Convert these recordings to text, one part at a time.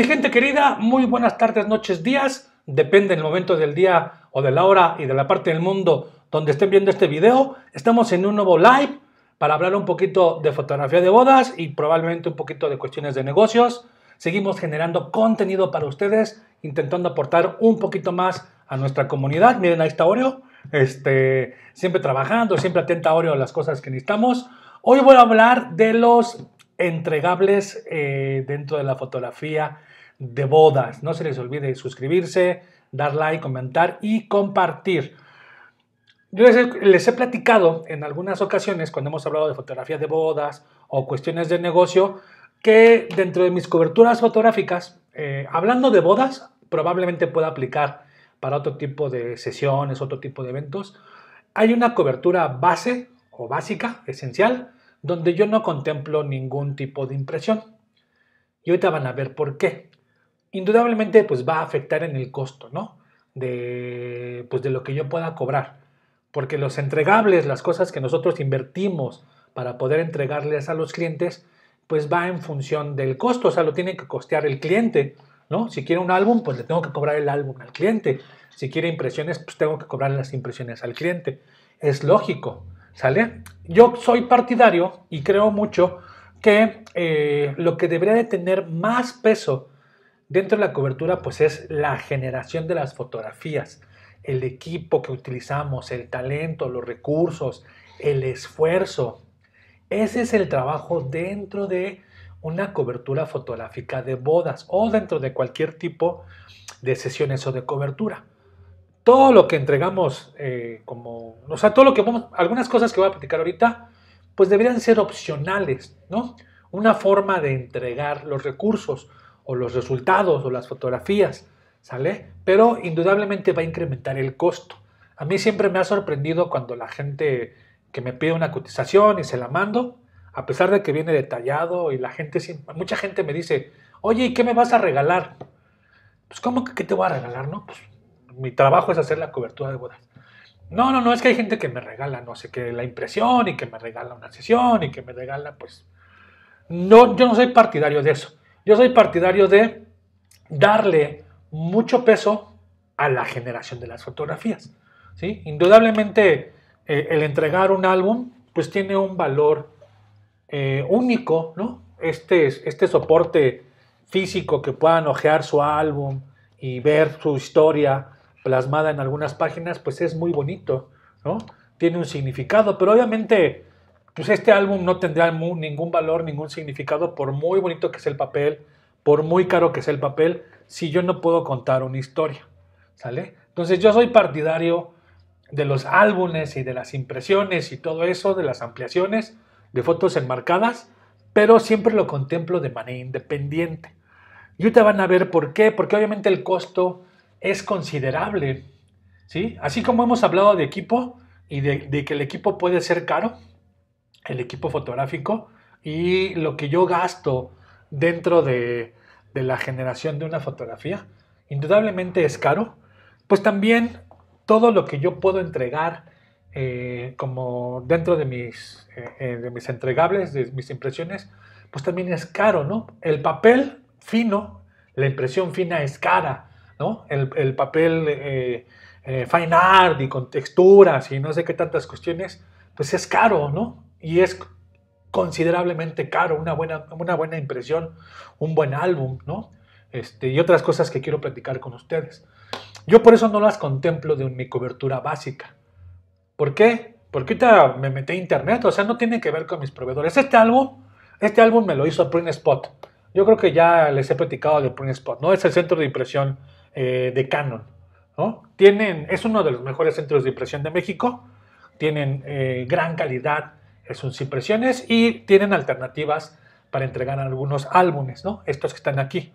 Mi gente querida, muy buenas tardes, noches, días. Depende del momento del día o de la hora y de la parte del mundo donde estén viendo este video. Estamos en un nuevo live para hablar un poquito de fotografía de bodas y probablemente un poquito de cuestiones de negocios. Seguimos generando contenido para ustedes, intentando aportar un poquito más a nuestra comunidad. Miren, ahí está Oreo. Este, siempre trabajando, siempre atenta Oreo a las cosas que necesitamos. Hoy voy a hablar de los entregables eh, dentro de la fotografía de bodas. No se les olvide suscribirse, dar like, comentar y compartir. Yo les he, platicado en algunas ocasiones cuando hemos hablado de fotografía de bodas o cuestiones de negocio que dentro de mis coberturas fotográficas, eh, hablando de bodas, probablemente pueda aplicar para otro tipo de sesiones, otro tipo de eventos. Hay una cobertura base o básica, esencial, donde yo no contemplo ningún tipo de impresión. Y ahorita van a ver por qué. Indudablemente, pues va a afectar en el costo, ¿no? De, pues de lo que yo pueda cobrar. Porque los entregables, las cosas que nosotros invertimos para poder entregarles a los clientes, pues va en función del costo, o sea, lo tiene que costear el cliente, ¿no? Si quiere un álbum, pues le tengo que cobrar el álbum al cliente. Si quiere impresiones, pues tengo que cobrar las impresiones al cliente. Es lógico. ¿Sale? Yo soy partidario y creo mucho que eh, lo que debería de tener más peso dentro de la cobertura pues es la generación de las fotografías, el equipo que utilizamos, el talento, los recursos, el esfuerzo. Ese es el trabajo dentro de una cobertura fotográfica de bodas o dentro de cualquier tipo de sesiones o de cobertura todo lo que entregamos eh, como, o sea, todo lo que algunas cosas que voy a platicar ahorita, pues deberían ser opcionales, ¿no? Una forma de entregar los recursos o los resultados o las fotografías, ¿sale? Pero indudablemente va a incrementar el costo. A mí siempre me ha sorprendido cuando la gente que me pide una cotización y se la mando, a pesar de que viene detallado y la gente, mucha gente me dice, oye, ¿y qué me vas a regalar? Pues, ¿cómo que qué te voy a regalar, no? Pues mi trabajo es hacer la cobertura de bodas. No, no, no, es que hay gente que me regala, no sé, que la impresión y que me regala una sesión y que me regala, pues... No, yo no soy partidario de eso. Yo soy partidario de darle mucho peso a la generación de las fotografías. ¿sí? Indudablemente, eh, el entregar un álbum, pues tiene un valor eh, único, ¿no? Este, este soporte físico que puedan ojear su álbum y ver su historia, plasmada en algunas páginas, pues es muy bonito, ¿no? Tiene un significado, pero obviamente, pues este álbum no tendrá ningún valor, ningún significado, por muy bonito que sea el papel, por muy caro que sea el papel, si yo no puedo contar una historia, ¿sale? Entonces yo soy partidario de los álbumes y de las impresiones y todo eso, de las ampliaciones, de fotos enmarcadas, pero siempre lo contemplo de manera independiente. Y ahorita van a ver por qué, porque obviamente el costo es considerable. ¿sí? Así como hemos hablado de equipo y de, que el equipo puede ser caro, el equipo fotográfico, y lo que yo gasto dentro de, la generación de una fotografía, indudablemente es caro, pues también todo lo que yo puedo entregar eh, como dentro de mis, eh, eh, de mis entregables, de mis impresiones, pues también es caro, ¿no? El papel fino, la impresión fina es cara, el, papel fine art y con texturas y no sé qué tantas cuestiones, pues es caro, ¿no? Y es considerablemente caro, una buena, una buena impresión, un buen álbum, ¿no? Este, y otras cosas que quiero platicar con ustedes. Yo por eso no las contemplo de mi cobertura básica. ¿Por qué? Porque ahorita me metí a internet, o sea, no tiene que ver con mis proveedores. Este álbum, este álbum me lo hizo Print Spot. Yo creo que ya les he platicado de Print Spot, ¿no? Es el centro de impresión eh, de Canon. ¿no? Tienen, es uno de los mejores centros de impresión de México, tienen eh, gran calidad en sus impresiones y tienen alternativas para entregar algunos álbumes, ¿no? estos que están aquí,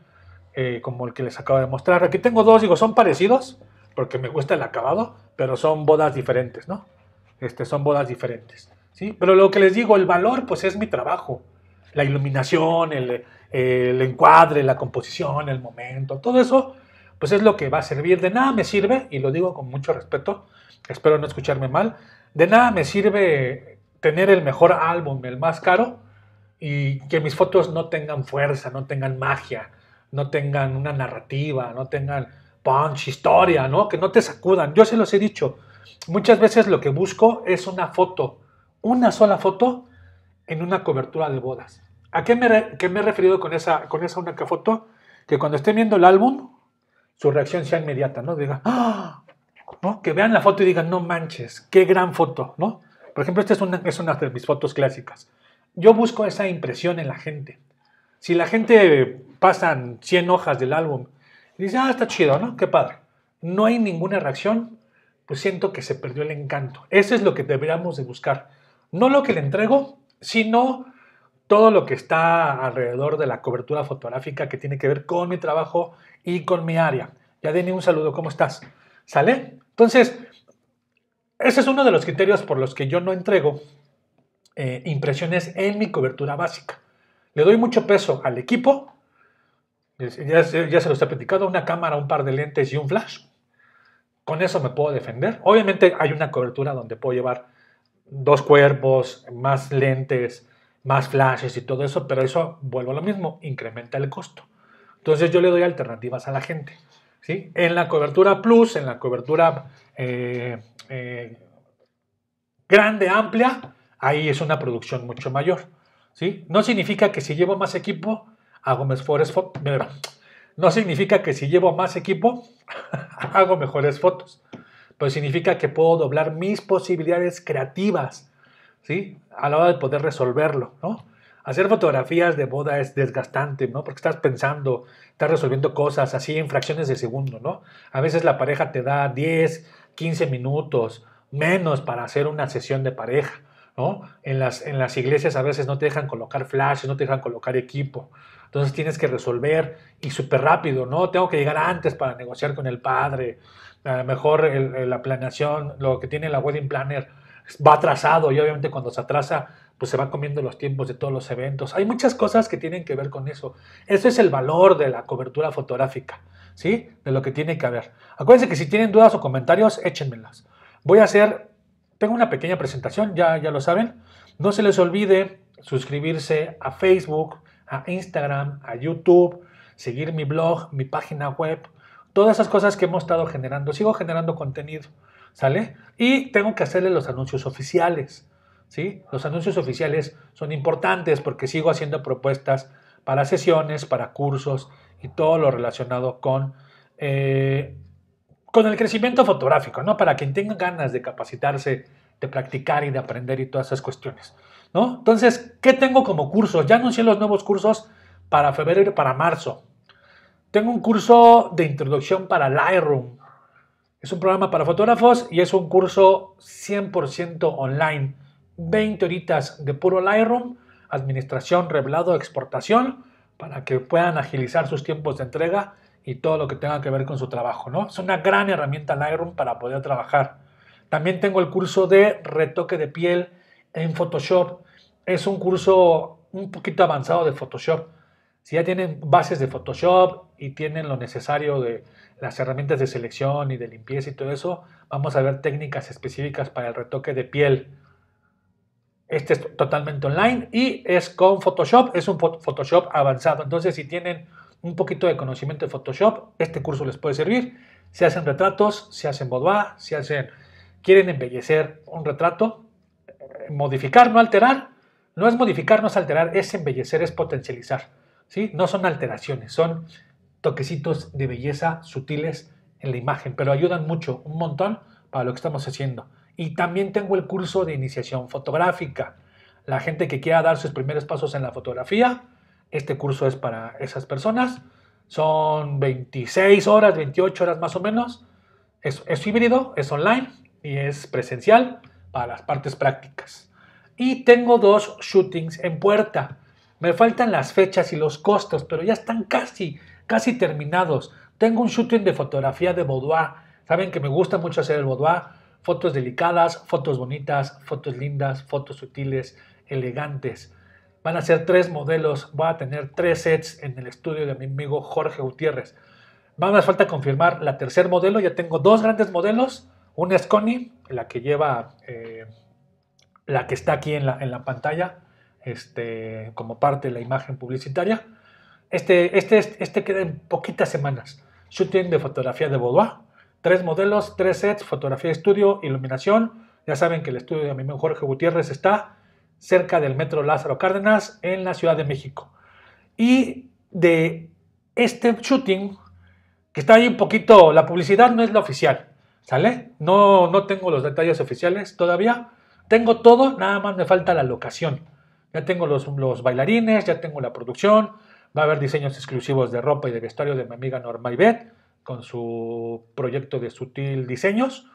eh, como el que les acabo de mostrar. Aquí tengo dos, digo, son parecidos, porque me gusta el acabado, pero son bodas diferentes, ¿no? Este, son bodas diferentes. ¿sí? Pero lo que les digo, el valor, pues es mi trabajo. La iluminación, el, el encuadre, la composición, el momento, todo eso pues es lo que va a servir. De nada me sirve, y lo digo con mucho respeto, espero no escucharme mal, de nada me sirve tener el mejor álbum, el más caro, y que mis fotos no tengan fuerza, no tengan magia, no tengan una narrativa, no tengan punch, historia, ¿no? Que no te sacudan. Yo se los he dicho. Muchas veces lo que busco es una foto, una sola foto en una cobertura de bodas. ¿A qué me, me he referido con esa, con esa única foto? Que cuando estén viendo el álbum, su reacción sea inmediata, ¿no? Diga, ¡Ah! ¿no? Que vean la foto y digan, no manches, qué gran foto, ¿no? Por ejemplo, esta es una, es de mis fotos clásicas. Yo busco esa impresión en la gente. Si la gente pasan 100 hojas del álbum y dice, ah, está chido, ¿no? Qué padre. No hay ninguna reacción, pues siento que se perdió el encanto. Eso es lo que deberíamos de buscar. No lo que le entrego, sino todo lo que está alrededor de la cobertura fotográfica que tiene que ver con mi trabajo y con mi área. Ya Denny, un saludo, ¿cómo estás? ¿Sale? Entonces, ese es uno de los criterios por los que yo no entrego eh, impresiones en mi cobertura básica. Le doy mucho peso al equipo, ya, se los he platicado, una cámara, un par de lentes y un flash. Con eso me puedo defender. Obviamente hay una cobertura donde puedo llevar dos cuerpos, más lentes, más flashes y todo eso, pero eso, vuelvo a lo mismo, incrementa el costo. Entonces yo le doy alternativas a la gente. En la cobertura plus, en la cobertura eh, eh, grande, amplia, ahí es una producción mucho mayor. No significa que si llevo más equipo, hago mejores fotos. No significa que si llevo más equipo, hago mejores fotos. Pero significa que puedo doblar mis posibilidades creativas. A la hora de poder resolverlo, ¿no? Hacer fotografías de boda es desgastante, ¿no? Porque estás pensando, estás resolviendo cosas así en fracciones de segundo, ¿no? A veces la pareja te da 10, 15 minutos menos para hacer una sesión de pareja. ¿no? En las, en las iglesias a veces no te dejan colocar flashes, no te dejan colocar equipo. Entonces tienes que resolver y súper rápido, ¿no? Tengo que llegar antes para negociar con el padre. A lo mejor la planeación, lo que tiene la wedding planner va atrasado y obviamente cuando se atrasa pues se van comiendo los tiempos de todos los eventos. Hay muchas cosas que tienen que ver con eso. Eso es el valor de la cobertura fotográfica, ¿sí? De lo que tiene que haber. Acuérdense que si tienen dudas o comentarios, échenmelas. Voy a hacer tengo una pequeña presentación, ya, ya lo saben. No se les olvide suscribirse a Facebook, a Instagram, a YouTube, seguir mi blog, mi página web, todas esas cosas que hemos estado generando. Sigo generando contenido, ¿sale? Y tengo que hacerle los anuncios oficiales, ¿sí? Los anuncios oficiales son importantes porque sigo haciendo propuestas para sesiones, para cursos y todo lo relacionado con eh, con el crecimiento fotográfico, ¿no? Para quien tenga ganas de capacitarse, de practicar y de aprender y todas esas cuestiones, ¿no? Entonces, ¿qué tengo como cursos? Ya anuncié los nuevos cursos para febrero y para marzo. Tengo un curso de introducción para Lightroom. Es un programa para fotógrafos y es un curso 100% online. 20 horitas de puro Lightroom, administración, revelado, exportación, para que puedan agilizar sus tiempos de entrega y todo lo que tenga que ver con su trabajo, ¿no? Es una gran herramienta Lightroom para poder trabajar. También tengo el curso de retoque de piel en Photoshop. Es un curso un poquito avanzado de Photoshop. Si ya tienen bases de Photoshop y tienen lo necesario de las herramientas de selección y de limpieza y todo eso, vamos a ver técnicas específicas para el retoque de piel. Este es totalmente online y es con Photoshop, es un Photoshop avanzado. Entonces, si tienen un poquito de conocimiento de Photoshop, este curso les puede servir. Se hacen retratos, se hacen boudoir, se hacen, quieren embellecer un retrato, eh, modificar, no alterar. No es modificar, no es alterar, es embellecer, es potencializar. ¿sí? No son alteraciones, son toquecitos de belleza sutiles en la imagen, pero ayudan mucho, un montón para lo que estamos haciendo. Y también tengo el curso de iniciación fotográfica. La gente que quiera dar sus primeros pasos en la fotografía, este curso es para esas personas. Son 26 horas, 28 horas más o menos. Es, es híbrido, es online y es presencial para las partes prácticas. Y tengo dos shootings en puerta. Me faltan las fechas y los costos, pero ya están casi, casi terminados. Tengo un shooting de fotografía de boudoir. Saben que me gusta mucho hacer el boudoir. Fotos delicadas, fotos bonitas, fotos lindas, fotos sutiles, elegantes. Van a ser tres modelos, voy a tener tres sets en el estudio de mi amigo Jorge Gutiérrez. Van a falta confirmar la tercer modelo, ya tengo dos grandes modelos, una es Connie, la que lleva, eh, la que está aquí en la, en la pantalla, este, como parte de la imagen publicitaria, Este, este, este queda en poquitas semanas. Shooting de fotografía de boudoir. Tres modelos, tres sets, fotografía estudio, iluminación. Ya saben que el estudio de mi amigo Jorge Gutiérrez está cerca del metro Lázaro Cárdenas en la Ciudad de México. Y de este shooting, que está ahí un poquito, la publicidad no es la oficial, ¿sale? No, no tengo los detalles oficiales todavía. Tengo todo, nada más me falta la locación. Ya tengo los, los bailarines, ya tengo la producción, va a haber diseños exclusivos de ropa y de vestuario de mi amiga Norma Ivette con su proyecto de Sutil Diseños.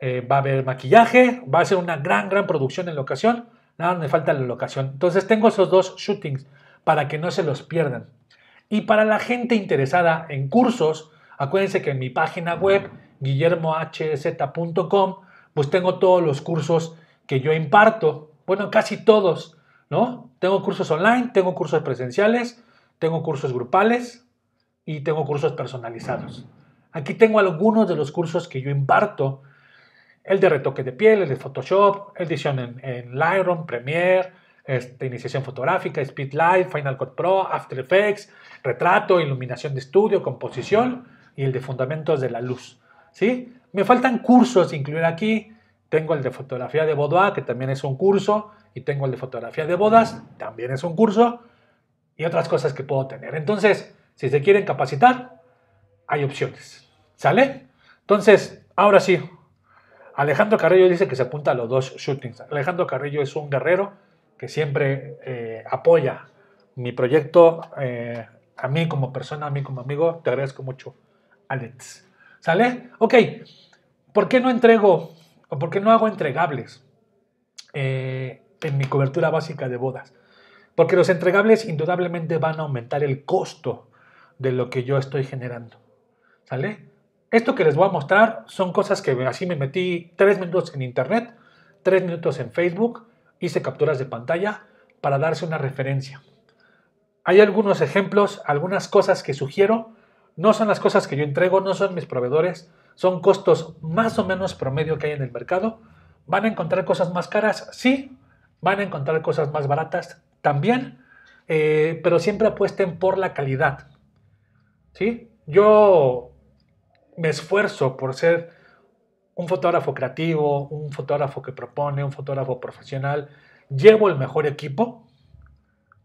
Eh, va a haber maquillaje, va a ser una gran, gran producción en locación. Nada, me falta la locación. Entonces tengo esos dos shootings para que no se los pierdan. Y para la gente interesada en cursos, acuérdense que en mi página web, guillermohz.com, pues tengo todos los cursos que yo imparto. Bueno, casi todos, ¿no? Tengo cursos online, tengo cursos presenciales, tengo cursos grupales y tengo cursos personalizados. Aquí tengo algunos de los cursos que yo imparto. El de retoque de piel, el de Photoshop, edición en, en Lightroom, Premiere, este, iniciación fotográfica, Speed Final Cut Pro, After Effects, retrato, iluminación de estudio, composición y el de fundamentos de la luz. ¿sí? Me faltan cursos incluir aquí. Tengo el de fotografía de boudoir, que también es un curso, y tengo el de fotografía de bodas, también es un curso, y otras cosas que puedo tener. Entonces, si se quieren capacitar, hay opciones. ¿Sale? Entonces, ahora sí, Alejandro Carrillo dice que se apunta a los dos shootings. Alejandro Carrillo es un guerrero que siempre eh, apoya mi proyecto. Eh, a mí como persona, a mí como amigo, te agradezco mucho, Alex. ¿Sale? Ok, ¿por qué no entrego o por qué no hago entregables eh, en mi cobertura básica de bodas? Porque los entregables indudablemente van a aumentar el costo de lo que yo estoy generando. ¿Sale? Esto que les voy a mostrar son cosas que así me metí tres minutos en internet, tres minutos en Facebook hice capturas de pantalla para darse una referencia. Hay algunos ejemplos, algunas cosas que sugiero, no son las cosas que yo entrego, no son mis proveedores, son costos más o menos promedio que hay en el mercado. ¿Van a encontrar cosas más caras? Sí. ¿Van a encontrar cosas más baratas? También. Eh, pero siempre apuesten por la calidad. ¿Sí? Yo me esfuerzo por ser un fotógrafo creativo, un fotógrafo que propone, un fotógrafo profesional, llevo el mejor equipo,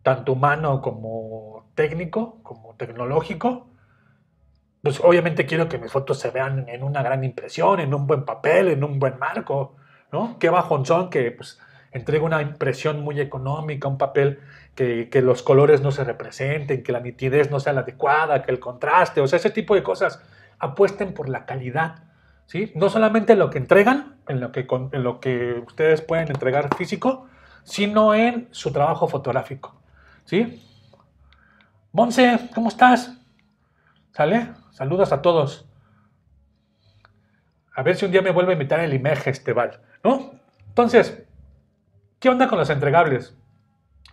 tanto humano como técnico, como tecnológico. Pues obviamente quiero que mis fotos se vean en una gran impresión, en un buen papel, en un buen marco, ¿no? Qué bajón son que pues, entrega una impresión muy económica, un papel que, los colores no se representen, que la nitidez no sea la adecuada, que el contraste, o sea, ese tipo de cosas. Apuesten por la calidad ¿sí? No solamente en lo que entregan, en lo que, en lo que ustedes pueden entregar físico, sino en su trabajo fotográfico, ¿sí? Monse, ¿cómo estás? ¿Sale? Saludos a todos. A ver si un día me vuelve a invitar el IMEG Esteval, ¿no? Entonces, ¿qué onda con los entregables?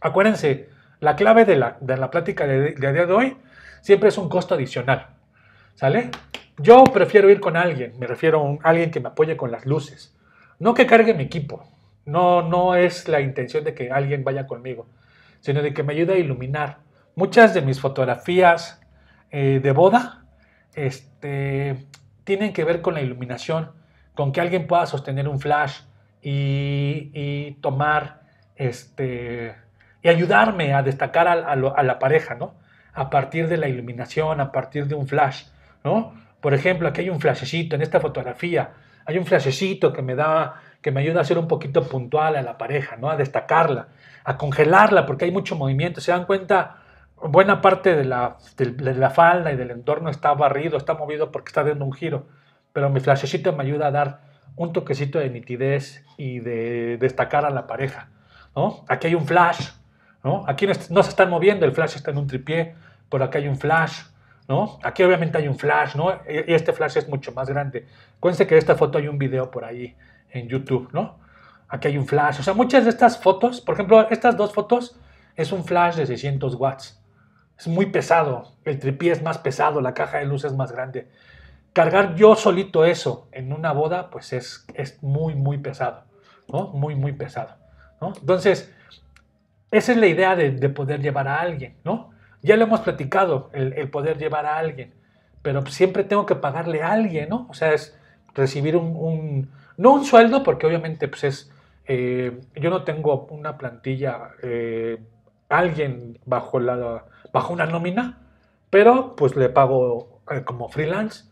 Acuérdense, la clave de la, de la plática de, de día de hoy siempre es un costo adicional, ¿sale? Yo prefiero ir con alguien, me refiero a alguien que me apoye con las luces, no que cargue mi equipo. No, no es la intención de que alguien vaya conmigo, sino de que me ayude a iluminar. Muchas de mis fotografías eh, de boda este, tienen que ver con la iluminación, con que alguien pueda sostener un flash y, tomar este, y ayudarme a destacar a, la pareja, ¿no? A partir de la iluminación, a partir de un flash, ¿no? Por ejemplo, aquí hay un flashecito en esta fotografía. Hay un flashecito que me da, que me ayuda a ser un poquito puntual a la pareja, ¿no? A destacarla, a congelarla, porque hay mucho movimiento. Se dan cuenta, buena parte de la, de, la falda y del entorno está barrido, está movido porque está dando un giro. Pero mi flashecito me ayuda a dar un toquecito de nitidez y de destacar a la pareja, ¿no? Aquí hay un flash, ¿no? Aquí no se están moviendo, el flash está en un tripié, por acá hay un flash, Aquí obviamente hay un flash, ¿no? Y este flash es mucho más grande. Acuérdense que de esta foto hay un video por ahí en YouTube, ¿no? Aquí hay un flash. O sea, muchas de estas fotos, por ejemplo, estas dos fotos es un flash de 600 watts. Es muy pesado. El tripié es más pesado, la caja de luz es más grande. Cargar yo solito eso en una boda, pues es, es muy, muy pesado, ¿no? Muy, muy pesado, ¿no? Entonces, esa es la idea de, de poder llevar a alguien, ¿no? Ya lo hemos platicado, el, poder llevar a alguien, pero siempre tengo que pagarle a alguien, ¿no? O sea, es recibir un, no un sueldo, porque obviamente pues es, eh, yo no tengo una plantilla, eh, alguien bajo, la, bajo una nómina, pero pues le pago eh, como freelance,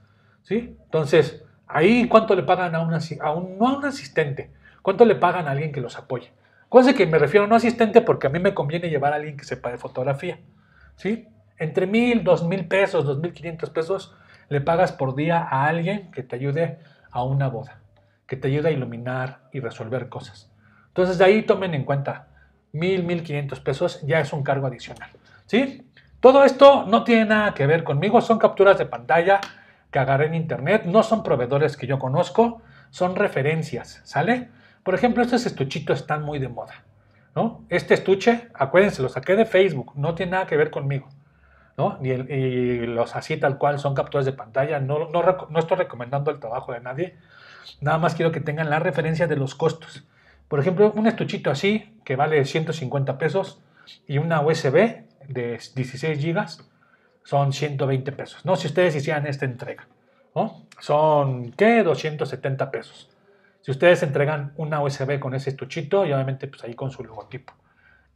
¿sí? Entonces, ahí cuánto le pagan a un, no a un asistente, cuánto le pagan a alguien que los apoye. Cosa que me refiero no asistente porque a mí me conviene llevar a alguien que sepa de fotografía, ¿sí? Entre mil, dos mil pesos, dos mil quinientos pesos le pagas por día a alguien que te ayude a una boda, que te ayude a iluminar y resolver cosas. Entonces de ahí tomen en cuenta, mil, mil quinientos pesos ya es un cargo adicional, ¿sí? Todo esto no tiene nada que ver conmigo, son capturas de pantalla que agarré en internet, no son proveedores que yo conozco, son referencias, ¿sale? Por ejemplo, estos estuchitos están muy de moda, ¿no? Este estuche, acuérdense, lo saqué de Facebook, no tiene nada que ver conmigo, ¿no? Y, los así tal cual son capturas de pantalla, no, no, no estoy recomendando el trabajo de nadie, nada más quiero que tengan la referencia de los costos. Por ejemplo, un estuchito así, que vale 150 pesos, y una USB de 16 gigas son 120 pesos. No, si ustedes hicieran esta entrega, ¿no? Son, ¿qué? 270 pesos. Si ustedes entregan una USB con ese estuchito y obviamente pues ahí con su logotipo.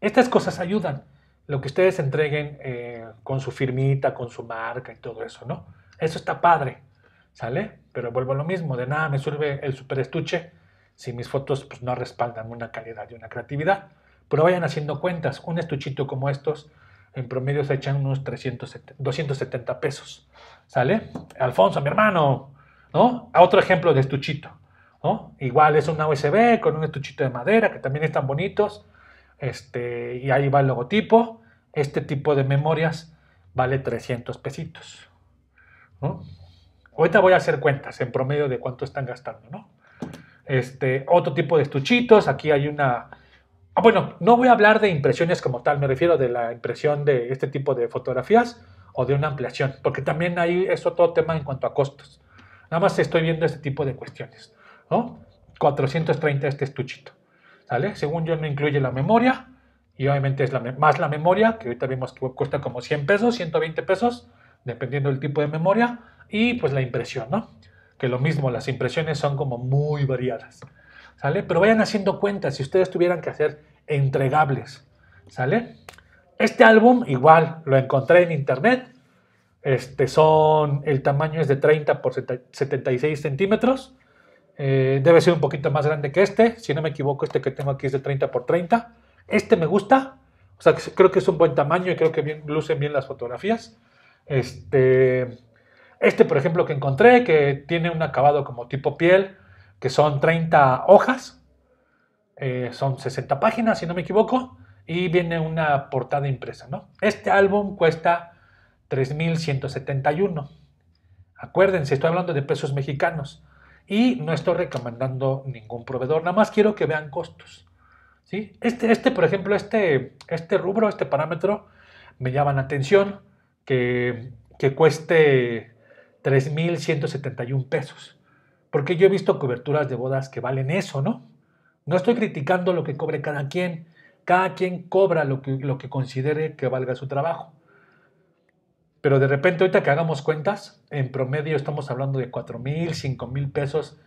Estas cosas ayudan. Lo que ustedes entreguen eh, con su firmita, con su marca y todo eso, ¿no? Eso está padre, ¿sale? Pero vuelvo a lo mismo, de nada me sirve el super estuche si mis fotos pues, no respaldan una calidad y una creatividad. Pero vayan haciendo cuentas. Un estuchito como estos en promedio se echan unos 370, 270 pesos. ¿Sale? Alfonso, mi hermano, ¿no? A otro ejemplo de estuchito, ¿no? Igual es una USB con un estuchito de madera que también están bonitos. Este, y ahí va el logotipo. Este tipo de memorias vale 300 pesitos. ¿no? Ahorita voy a hacer cuentas en promedio de cuánto están gastando, ¿no? Este, otro tipo de estuchitos. Aquí hay una Ah, bueno, no voy a hablar de impresiones como tal, me refiero de la impresión de este tipo de fotografías o de una ampliación, porque también ahí es otro tema en cuanto a costos. Nada más estoy viendo este tipo de cuestiones. ¿No? 430 este estuchito. ¿Sale? Según yo no incluye la memoria y obviamente es más la memoria, que ahorita vimos que cuesta como 100 pesos, 120 pesos, dependiendo del tipo de memoria, y pues la impresión, ¿no? Que lo mismo, las impresiones son como muy variadas. ¿sale? Pero vayan haciendo cuentas si ustedes tuvieran que hacer entregables, ¿sale? Este álbum igual lo encontré en internet. Este son, el tamaño es de 30 por 76 centímetros. Eh, debe ser un poquito más grande que este. Si no me equivoco, este que tengo aquí es de 30 por 30. Este me gusta. O sea, creo que es un buen tamaño y creo que bien, lucen bien las fotografías. Este, este, por ejemplo, que encontré, que tiene un acabado como tipo piel, que son 30 hojas, eh, son 60 páginas, si no me equivoco, y viene una portada impresa. ¿no? Este álbum cuesta 3.171. Acuérdense, estoy hablando de pesos mexicanos y no estoy recomendando ningún proveedor, nada más quiero que vean costos. ¿sí? Este, este, por ejemplo, este, este rubro, este parámetro, me llaman atención que, que cueste 3.171 pesos. Porque yo he visto coberturas de bodas que valen eso, ¿no? No estoy criticando lo que cobre cada quien. Cada quien cobra lo que, lo que considere que valga su trabajo. Pero de repente, ahorita que hagamos cuentas, en promedio estamos hablando de 4 mil, 5 mil pesos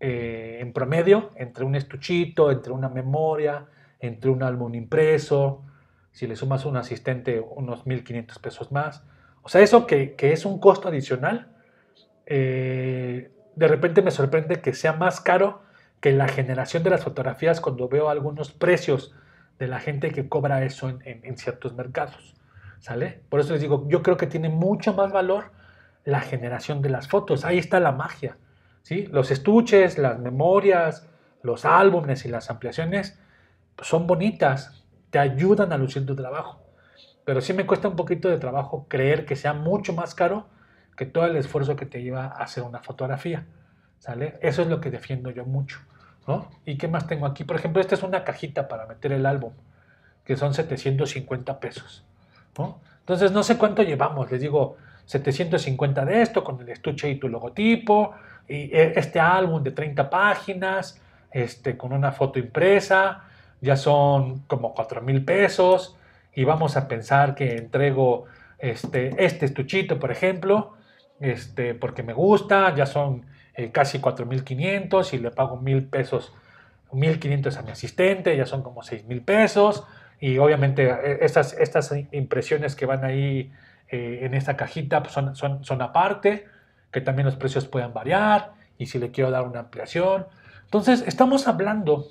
eh, en promedio, entre un estuchito, entre una memoria, entre un álbum impreso. Si le sumas un asistente, unos 1.500 pesos más. O sea, eso que, que es un costo adicional, eh, de repente me sorprende que sea más caro que la generación de las fotografías cuando veo algunos precios de la gente que cobra eso en, ciertos mercados. ¿Sale? Por eso les digo, yo creo que tiene mucho más valor la generación de las fotos. Ahí está la magia. ¿sí? Los estuches, las memorias, los álbumes y las ampliaciones son bonitas, te ayudan a lucir tu trabajo. Pero sí me cuesta un poquito de trabajo creer que sea mucho más caro que todo el esfuerzo que te lleva a hacer una fotografía. ¿Sale? Eso es lo que defiendo yo mucho. ¿no? ¿Y qué más tengo aquí? Por ejemplo, esta es una cajita para meter el álbum, que son 750 pesos. Entonces, no sé cuánto llevamos. Les digo, 750 de esto, con el estuche y tu logotipo, y e, este álbum de 30 páginas, este, con una foto impresa, ya son como 4 mil pesos. y vamos a pensar que entrego este, este estuchito, por ejemplo, este, porque me gusta, ya son eh, casi 4.500 y le pago mil pesos, 1.500 a mi asistente, ya son como 6.000 pesos y obviamente eh, estas, estas impresiones que van ahí eh, en esta cajita pues son, son, aparte, que también los precios puedan variar y si le quiero dar una ampliación. Entonces, estamos hablando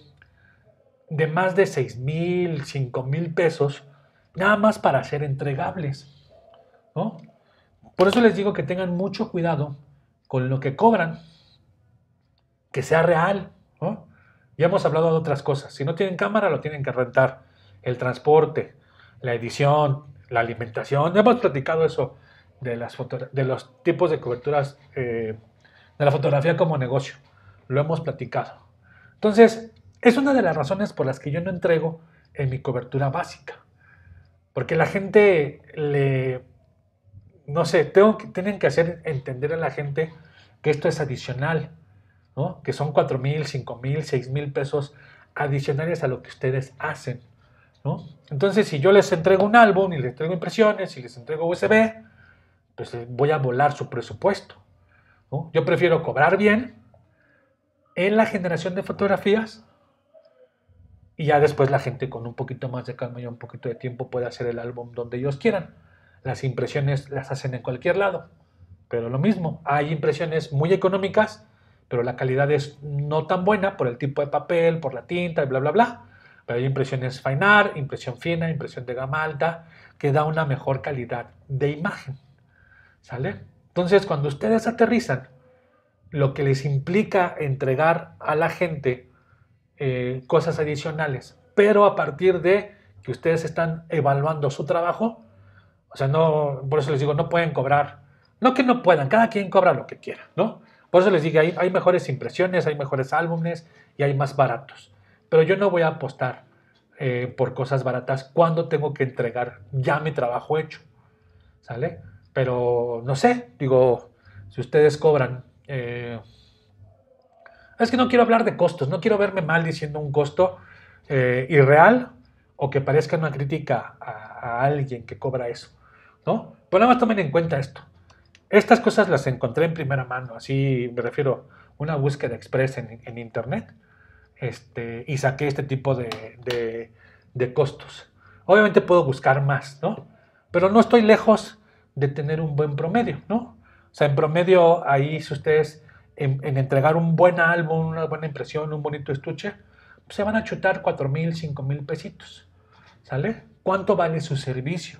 de más de 6 mil, 5 mil pesos, nada más para ser entregables. ¿no? Por eso les digo que tengan mucho cuidado con lo que cobran, que sea real. ¿no? Ya hemos hablado de otras cosas. Si no tienen cámara, lo tienen que rentar. El transporte, la edición, la alimentación. Hemos platicado eso de, las de los tipos de coberturas eh, de la fotografía como negocio. Lo hemos platicado. Entonces, es una de las razones por las que yo no entrego en mi cobertura básica. Porque la gente le, no sé, tengo, tienen que hacer entender a la gente que esto es adicional, ¿no? que son 4 mil, 5 mil, 6 mil pesos adicionales a lo que ustedes hacen. Entonces, si yo les entrego un álbum y les entrego impresiones y les entrego USB, pues eh, voy a volar su presupuesto. Yo prefiero cobrar bien en la generación de fotografías y ya después la gente con un poquito más de calma y un poquito de tiempo puede hacer el álbum donde ellos quieran. Las impresiones las hacen en cualquier lado, pero lo mismo, hay impresiones muy económicas, pero la calidad es no tan buena por el tipo de papel, por la tinta y bla, bla, bla. Pero hay impresiones fine art, impresión fina, impresión de gama alta, que da una mejor calidad de imagen. ¿Sale? Entonces, cuando ustedes aterrizan, lo que les implica entregar a la gente eh, cosas adicionales, pero a partir de que ustedes están evaluando su trabajo, o sea, no, por eso les digo, no pueden cobrar, no que no puedan, cada quien cobra lo que quiera, ¿no? Por eso les digo, hay, hay mejores impresiones, hay mejores álbumes y hay más baratos, pero yo no voy a apostar eh, por cosas baratas cuando tengo que entregar ya mi trabajo hecho, ¿sale? Pero no sé, digo, si ustedes cobran... Eh, es que no quiero hablar de costos, no quiero verme mal diciendo un costo eh, irreal o que parezca una crítica a, alguien que cobra eso, ¿no? Pero nada más tomen en cuenta esto. Estas cosas las encontré en primera mano, así me refiero a una búsqueda express en, internet este, y saqué este tipo de, de, de costos. Obviamente puedo buscar más, ¿no? Pero no estoy lejos de tener un buen promedio, ¿no? O sea, en promedio, ahí si ustedes en, entregar un buen álbum, una buena impresión, un bonito estuche, pues se van a chutar 4 mil, 5 mil pesitos, ¿sale? ¿Cuánto vale su servicio?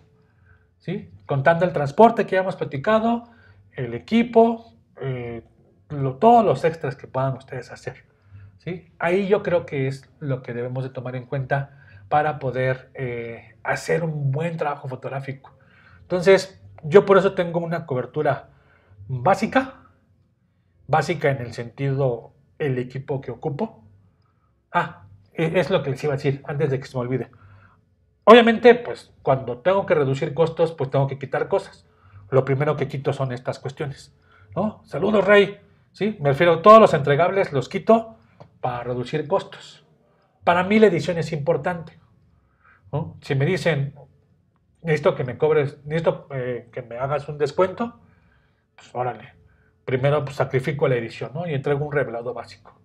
¿Sí? Contando el transporte que ya hemos platicado, el equipo, eh, todos los extras que puedan ustedes hacer. ¿Sí? Ahí yo creo que es lo que debemos de tomar en cuenta para poder eh, hacer un buen trabajo fotográfico. Entonces, yo por eso tengo una cobertura básica, básica en el sentido el equipo que ocupo. Ah, e, es lo que les iba a decir antes de que se me olvide. Obviamente, pues cuando tengo que reducir costos, pues tengo que quitar cosas. Lo primero que quito son estas cuestiones. ¿no? Saludos, Rey. ¿Sí? Me refiero a todos los entregables, los quito para reducir costos. Para mí la edición es importante. Si me dicen, necesito que me cobres, necesito eh, que me hagas un descuento, pues órale. Primero pues, sacrifico la edición, ¿no? Y entrego un revelado básico.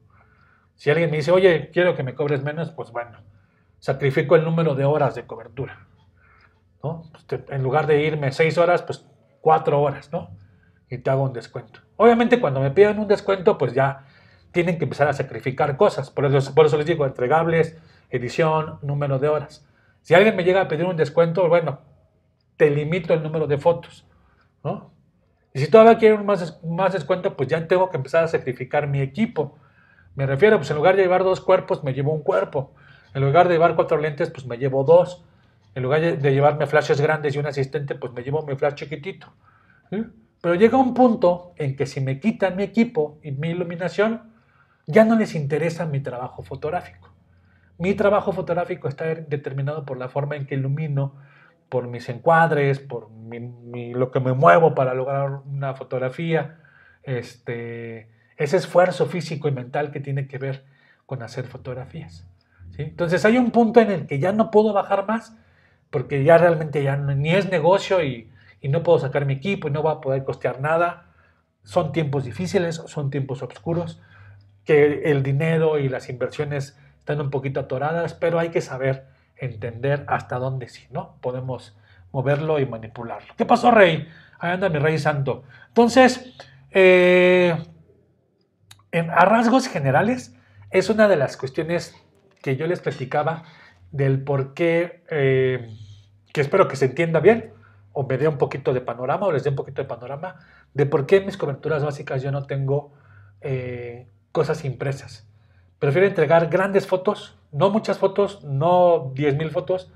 Si alguien me dice, oye, quiero que me cobres menos, pues bueno, sacrifico el número de horas de cobertura, ¿no? Pues, en lugar de irme seis horas, pues cuatro horas, ¿no? Y te hago un descuento. Obviamente cuando me piden un descuento, pues ya tienen que empezar a sacrificar cosas. Por eso, por eso les digo, entregables, edición, número de horas. Si alguien me llega a pedir un descuento, bueno, te limito el número de fotos, ¿no? Y si todavía quieren más, más descuento, pues ya tengo que empezar a sacrificar mi equipo. Me refiero, pues en lugar de llevar dos cuerpos, me llevo un cuerpo. En lugar de llevar cuatro lentes, pues me llevo dos. En lugar de llevarme flashes grandes y un asistente, pues me llevo mi flash chiquitito. Pero llega un punto en que si me quitan mi equipo y mi iluminación, ya no les interesa mi trabajo fotográfico. Mi trabajo fotográfico está determinado por la forma en que ilumino, por mis encuadres, por lo que me muevo para lograr una fotografía, este, ese esfuerzo físico y mental que tiene que ver con hacer fotografías. Entonces hay un punto en el que ya no puedo bajar más porque ya realmente ya ni es negocio y, y no puedo sacar mi equipo y no va a poder costear nada. Son tiempos difíciles, son tiempos oscuros, que el dinero y las inversiones están un poquito atoradas, pero hay que saber entender hasta dónde sí, ¿no? Podemos moverlo y manipularlo. ¿Qué pasó, Rey? Ahí anda mi Rey Santo. Entonces, eh, en, a rasgos generales, es una de las cuestiones que yo les platicaba del por qué, eh, que espero que se entienda bien, o me dé un poquito de panorama, o les dé un poquito de panorama, de por qué en mis coberturas básicas yo no tengo eh, cosas impresas. Prefiero entregar grandes fotos, no muchas fotos, no 10.000 fotos,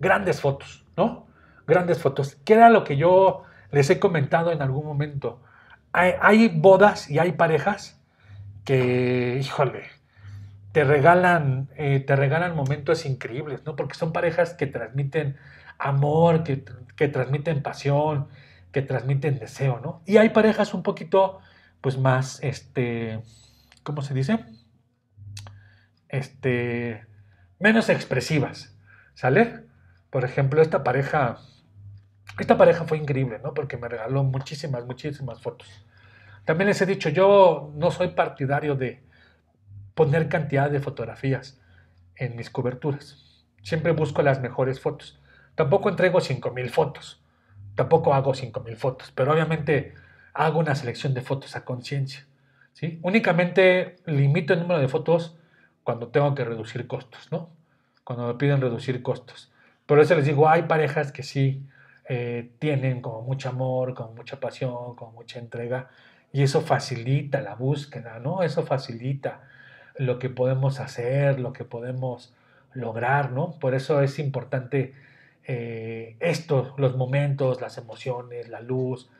grandes fotos, ¿no? Grandes fotos. ¿Qué era lo que yo les he comentado en algún momento? Hay, bodas y hay parejas que, híjole, te regalan, eh, te regalan momentos increíbles, ¿no? Porque son parejas que transmiten amor, que, que, transmiten pasión, que transmiten deseo, ¿no? Y hay parejas un poquito, pues más, este, ¿cómo se dice? Este, menos expresivas, ¿sale? Por ejemplo, esta pareja, esta pareja fue increíble, ¿no? Porque me regaló muchísimas, muchísimas fotos. También les he dicho, yo no soy partidario de poner cantidad de fotografías en mis coberturas. Siempre busco las mejores fotos. Tampoco entrego 5.000 fotos. Tampoco hago 5.000 fotos. Pero obviamente hago una selección de fotos a conciencia. ¿Sí? Únicamente limito el número de fotos cuando tengo que reducir costos, ¿no? Cuando me piden reducir costos. Por eso les digo, hay parejas que sí eh, tienen como mucho amor, con mucha pasión, con mucha entrega. Y eso facilita la búsqueda, ¿no? Eso facilita lo que podemos hacer, lo que podemos lograr, ¿no? Por eso es importante eh, esto, los momentos, las emociones, la luz,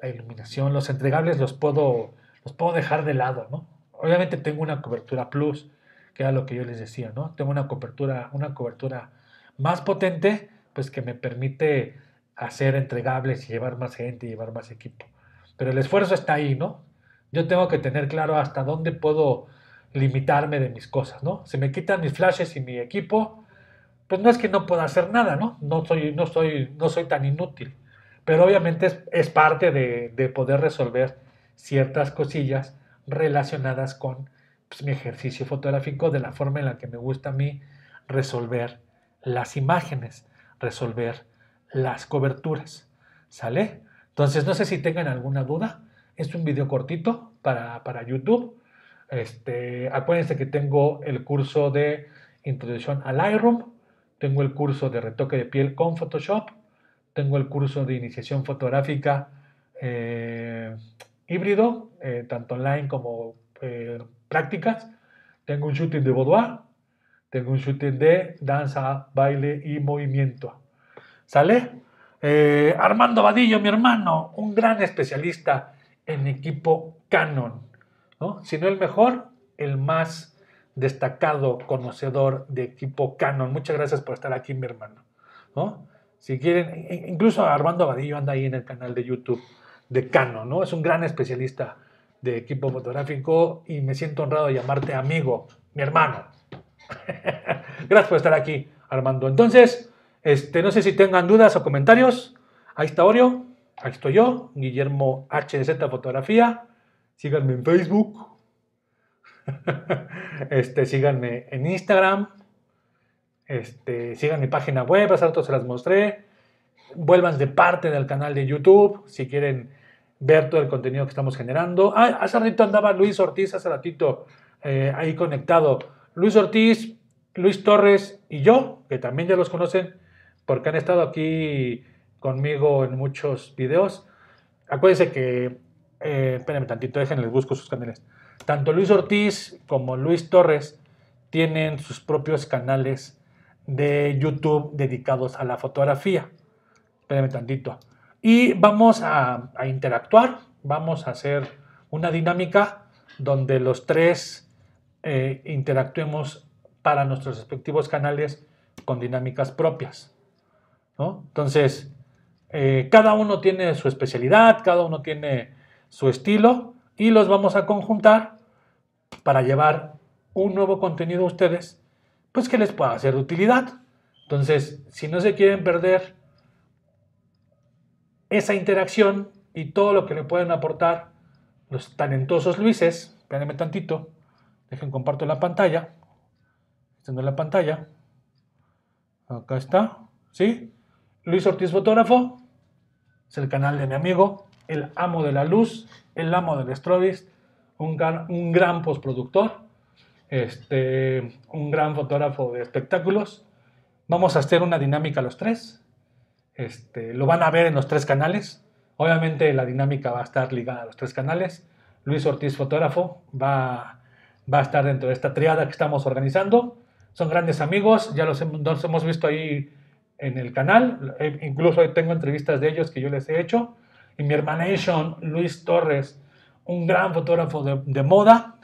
la iluminación, los entregables los puedo, los puedo dejar de lado, ¿no? Obviamente tengo una cobertura plus, que era lo que yo les decía, ¿no? Tengo una cobertura, una cobertura más potente, pues que me permite hacer entregables y llevar más gente y llevar más equipo. Pero el esfuerzo está ahí, ¿no? Yo tengo que tener claro hasta dónde puedo limitarme de mis cosas, ¿no? Se me quitan mis flashes y mi equipo, pues no es que no pueda hacer nada, ¿no? No soy, no soy, no soy tan inútil. Pero obviamente es, es parte de, de, poder resolver ciertas cosillas relacionadas con pues, mi ejercicio fotográfico de la forma en la que me gusta a mí resolver las imágenes, resolver las coberturas. ¿Sale? Entonces, no sé si tengan alguna duda. Es un video cortito para, para YouTube este, acuérdense que tengo el curso de introducción al Lightroom, tengo el curso de retoque de piel con Photoshop, tengo el curso de iniciación fotográfica eh, híbrido, eh, tanto online como eh, prácticas. Tengo un shooting de boudoir, tengo un shooting de danza, baile y movimiento. ¿Sale? Armando Vadillo, mi hermano, un gran especialista en equipo Canon si no el mejor, el más destacado conocedor de equipo Canon. Muchas gracias por estar aquí, mi hermano. ¿no? Si quieren, incluso Armando Abadillo anda ahí en el canal de YouTube de Canon, ¿no? Es un gran especialista de equipo fotográfico y me siento honrado de llamarte amigo, mi hermano. gracias por estar aquí, Armando. Entonces, este, no sé si tengan dudas o comentarios. Ahí está Oreo, ahí estoy yo, Guillermo HDZ Fotografía síganme en Facebook, este, síganme en Instagram, este, sigan mi página web, hace rato se las mostré, vuelvan de parte del canal de YouTube si quieren ver todo el contenido que estamos generando. Ah, hace ratito andaba Luis Ortiz, hace ratito eh, ahí conectado. Luis Ortiz, Luis Torres y yo, que también ya los conocen porque han estado aquí conmigo en muchos videos. Acuérdense que eh, espérenme tantito, déjenles busco sus canales. Tanto Luis Ortiz como Luis Torres tienen sus propios canales de YouTube dedicados a la fotografía. Espérenme tantito. Y vamos a, interactuar, vamos a hacer una dinámica donde los tres eh, interactuemos para nuestros respectivos canales con dinámicas propias. Entonces, eh, cada uno tiene su especialidad, cada uno tiene su estilo y los vamos a conjuntar para llevar un nuevo contenido a ustedes, pues que les pueda ser de utilidad. Entonces, si no se quieren perder esa interacción y todo lo que le pueden aportar los talentosos Luises, espérenme tantito, dejen comparto la pantalla, en la pantalla, acá está, ¿sí? Luis Ortiz Fotógrafo, es el canal de mi amigo, el amo de la luz, el amo del Strobis, un gran, un gran postproductor, este, un gran fotógrafo de espectáculos. Vamos a hacer una dinámica los tres. Este, lo van a ver en los tres canales. Obviamente la dinámica va a estar ligada a los tres canales. Luis Ortiz Fotógrafo va, va a estar dentro de esta triada que estamos organizando. Son grandes amigos, ya los, hemos visto ahí en el canal. Eh, incluso tengo entrevistas de ellos que yo les he hecho. Y mi hermanation, Luis Torres, un gran fotógrafo de, moda,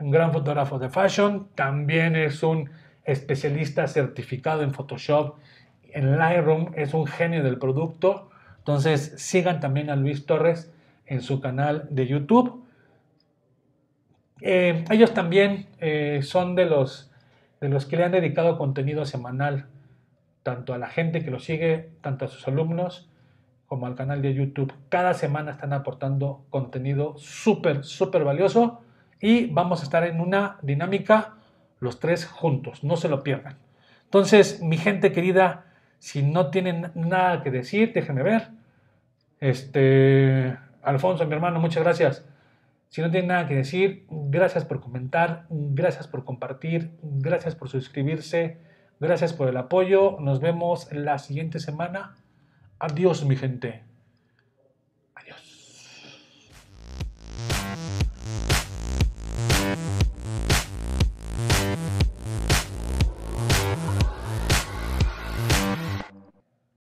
un gran fotógrafo de fashion, también es un especialista certificado en Photoshop, en Lightroom, es un genio del producto. Entonces sigan también a Luis Torres en su canal de YouTube. Eh, ellos también eh, son de los, de los que le han dedicado contenido semanal tanto a la gente que lo sigue, tanto a sus alumnos como al canal de YouTube. Cada semana están aportando contenido súper, súper valioso y vamos a estar en una dinámica los tres juntos, no se lo pierdan. Entonces, mi gente querida, si no tienen nada que decir, déjenme ver. Este, Alfonso, mi hermano, muchas gracias. Si no tienen nada que decir, gracias por comentar, gracias por compartir, gracias por suscribirse Gracias por el apoyo. Nos vemos la siguiente semana. Adiós, mi gente.